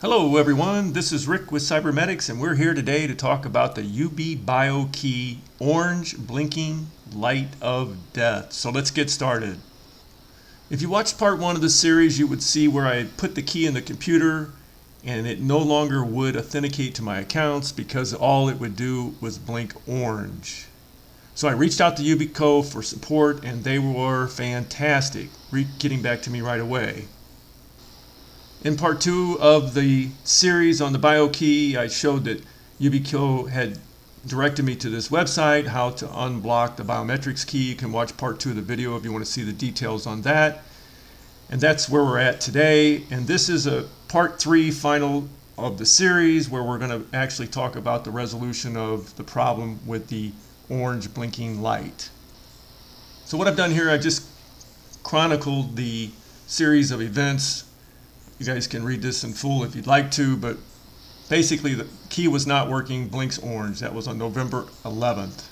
Hello everyone, this is Rick with Cybermedics and we're here today to talk about the Yubi BioKey orange blinking light of death. So let's get started. If you watched part one of the series you would see where I put the key in the computer and it no longer would authenticate to my accounts because all it would do was blink orange. So I reached out to Yubico for support and they were fantastic, getting back to me right away. In part two of the series on the BioKey, I showed that Yubico had directed me to this website, how to unblock the biometrics key. You can watch part two of the video if you want to see the details on that. And that's where we're at today. And this is a part three final of the series where we're going to actually talk about the resolution of the problem with the orange blinking light. So what I've done here, I just chronicled the series of events you guys can read this in full if you'd like to, but basically the key was not working, blinks orange. That was on November 11th.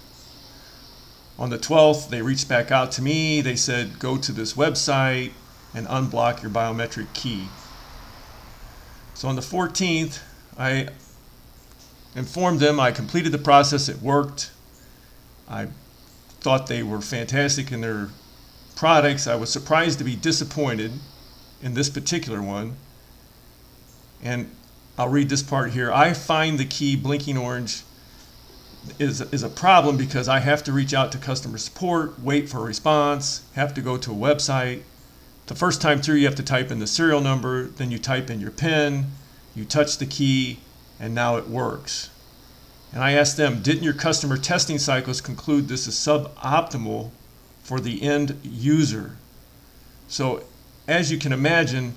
On the 12th, they reached back out to me. They said, go to this website and unblock your biometric key. So on the 14th, I informed them I completed the process, it worked. I thought they were fantastic in their products. I was surprised to be disappointed in this particular one. And I'll read this part here. I find the key blinking orange is, is a problem because I have to reach out to customer support, wait for a response, have to go to a website. The first time through, you have to type in the serial number, then you type in your PIN, you touch the key, and now it works. And I asked them, didn't your customer testing cycles conclude this is suboptimal for the end user? So as you can imagine,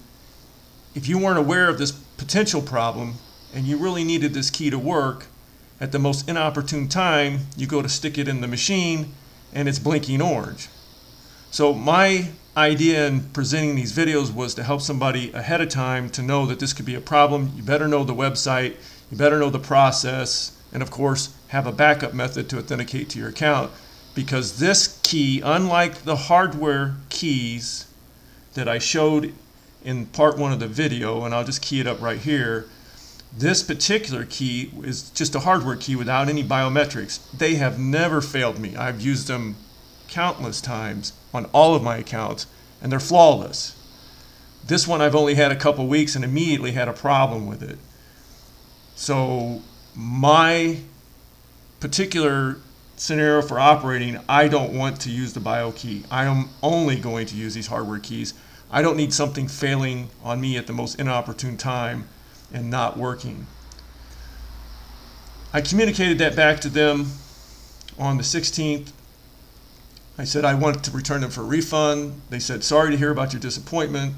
if you weren't aware of this potential problem and you really needed this key to work, at the most inopportune time, you go to stick it in the machine and it's blinking orange. So my idea in presenting these videos was to help somebody ahead of time to know that this could be a problem. You better know the website, you better know the process, and of course have a backup method to authenticate to your account because this key, unlike the hardware keys that I showed in part one of the video, and I'll just key it up right here. This particular key is just a hardware key without any biometrics. They have never failed me. I've used them countless times on all of my accounts, and they're flawless. This one I've only had a couple weeks and immediately had a problem with it. So my particular scenario for operating, I don't want to use the bio key. I am only going to use these hardware keys. I don't need something failing on me at the most inopportune time and not working. I communicated that back to them on the 16th. I said I want to return them for a refund. They said, sorry to hear about your disappointment.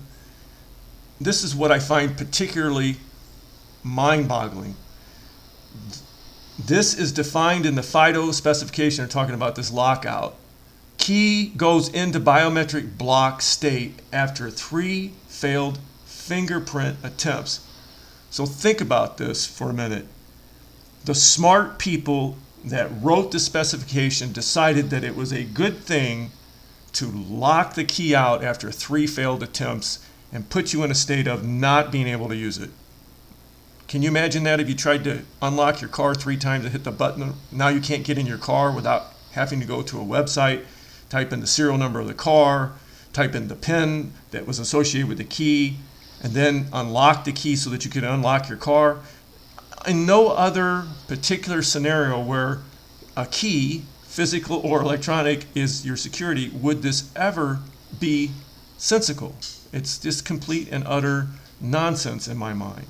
This is what I find particularly mind-boggling. This is defined in the FIDO specification. They're talking about this lockout key goes into biometric block state after three failed fingerprint attempts. So think about this for a minute. The smart people that wrote the specification decided that it was a good thing to lock the key out after three failed attempts and put you in a state of not being able to use it. Can you imagine that if you tried to unlock your car three times and hit the button? Now you can't get in your car without having to go to a website type in the serial number of the car, type in the PIN that was associated with the key, and then unlock the key so that you could unlock your car. In no other particular scenario where a key, physical or electronic, is your security, would this ever be sensical. It's just complete and utter nonsense in my mind.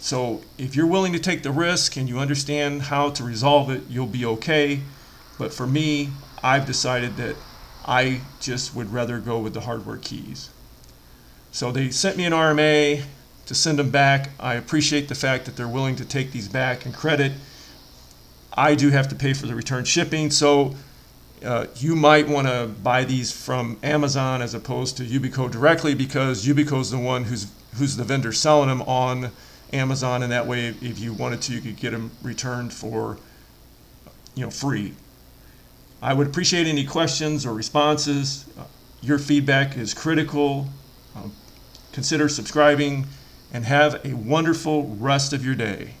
So if you're willing to take the risk and you understand how to resolve it, you'll be okay. But for me, I've decided that I just would rather go with the hardware keys. So they sent me an RMA to send them back. I appreciate the fact that they're willing to take these back and credit. I do have to pay for the return shipping, so uh, you might want to buy these from Amazon as opposed to Yubico directly because Yubico is the one who's who's the vendor selling them on Amazon, and that way, if you wanted to, you could get them returned for you know free. I would appreciate any questions or responses. Uh, your feedback is critical. Um, consider subscribing and have a wonderful rest of your day.